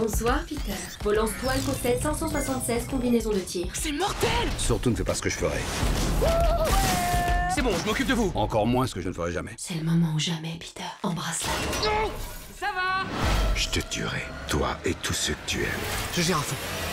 Bonsoir, Peter. Vos lance-toiles possèdent 576 combinaisons de tir. C'est mortel Surtout ne fais pas ce que je ferai. C'est bon, je m'occupe de vous. Encore moins ce que je ne ferai jamais. C'est le moment ou jamais, Peter. Embrasse-la. Ça va Je te tuerai, toi et tous ceux que tu aimes. Je gère à fond.